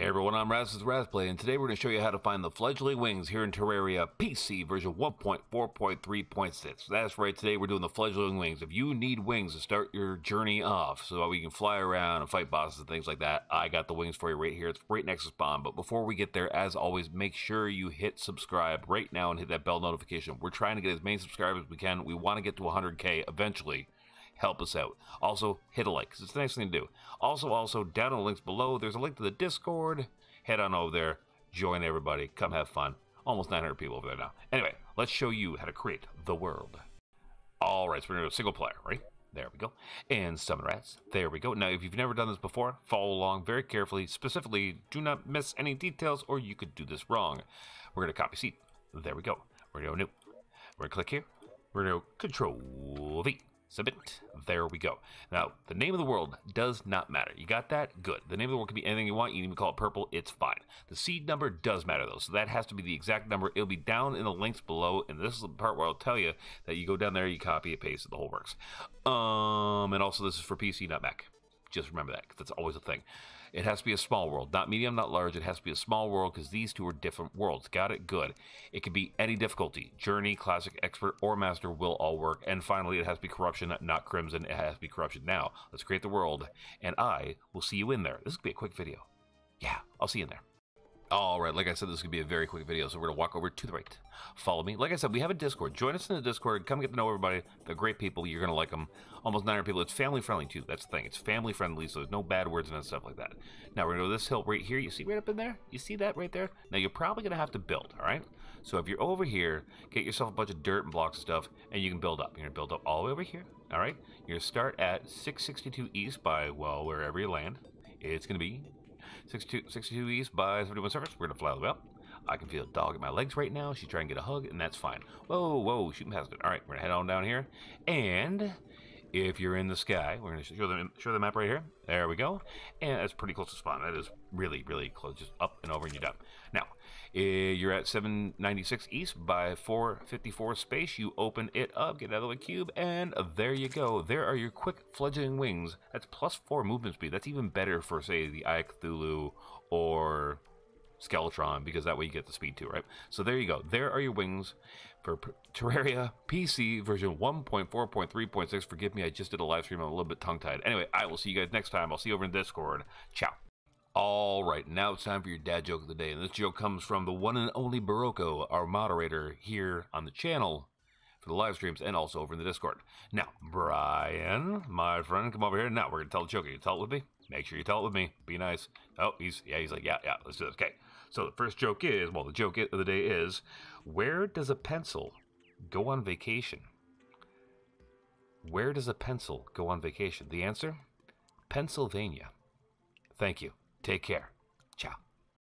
Hey everyone, I'm RazZ of RazZPlay, and today we're going to show you how to find the fledgling wings here in Terraria PC version 1.4.3.6. That's right, today we're doing the fledgling wings. If you need wings to start your journey off so that we can fly around and fight bosses and things like that, I got the wings for you right here. It's right next to spawn. But before we get there, as always, make sure you hit subscribe right now and hit that bell notification. We're trying to get as many subscribers as we can. We want to get to 100k eventually help us out. Also, hit a like, because it's the nice thing to do. Also, also, down in the links below, there's a link to the Discord. Head on over there, join everybody, come have fun. Almost 900 people over there now. Anyway, let's show you how to create the world. All right, so we're going to do a single player, right? There we go. And summon rats. There we go. Now, if you've never done this before, follow along very carefully. Specifically, do not miss any details or you could do this wrong. We're going to copy seed. There we go. We're going to go new. We're going to click here. We're going to go Control V. Submit. There we go. Now, the name of the world does not matter. You got that? Good. The name of the world can be anything you want. You can even call it purple. It's fine. The seed number does matter, though. So that has to be the exact number. It'll be down in the links below. And this is the part where I'll tell you that you go down there, you copy it, paste it, the whole works. Um, and also, this is for PC, not Mac. Just remember that, because that's always a thing. It has to be a small world, not medium, not large. It has to be a small world because these two are different worlds. Got it? Good. It can be any difficulty. Journey, Classic, Expert, or Master will all work. And finally, it has to be Corruption, not Crimson. It has to be Corruption. Now, let's create the world, and I will see you in there. This could be a quick video. Yeah, I'll see you in there. All right, like I said, this to be a very quick video, so we're going to walk over to the right. Follow me. Like I said, we have a Discord. Join us in the Discord. Come get to know everybody. They're great people. You're going to like them. Almost 900 people. It's family friendly, too. That's the thing. It's family friendly, so there's no bad words and stuff like that. Now, we're going to go this hill right here. You see right up in there? You see that right there? Now, you're probably going to have to build, all right? So if you're over here, get yourself a bunch of dirt and blocks and stuff, and you can build up. You're going to build up all the way over here, all right? You're going to start at 662 east by, well, wherever you land. It's going to be 62, 62 east by 71 surface. We're gonna fly the way up. I can feel a dog in my legs right now. She's trying to get a hug, and that's fine. Whoa, whoa, shooting past it. All right, we're gonna head on down here. And if you're in the sky, we're gonna show the show the map right here. There we go. And that's pretty close to spawn. That is really, really close. Just up and over, and you're done. Now, eh, you're at 796 east by 454 space. You open it up, get out of the cube, and there you go. There are your quick fledgling wings. That's plus four movement speed. That's even better for, say, the Eye or Skeletron because that way you get the speed too, right? So there you go. There are your wings for Terraria PC version 1.4.3.6. Forgive me, I just did a live stream. I'm a little bit tongue tied. Anyway, I will see you guys next time. I'll see you over in Discord. Ciao. All right, now it's time for your dad joke of the day. And this joke comes from the one and only Barocco, our moderator here on the channel for the live streams and also over in the Discord. Now, Brian, my friend, come over here. Now we're going to tell the joke. You tell it with me? Make sure you tell it with me. Be nice. Oh, he's, yeah, he's like, yeah, yeah, let's do this. Okay. So the first joke is, well, the joke of the day is, where does a pencil go on vacation? Where does a pencil go on vacation? The answer? Pennsylvania. Thank you. Take care.